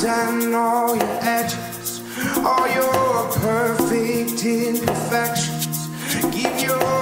and all your edges, all your perfect imperfections. Give your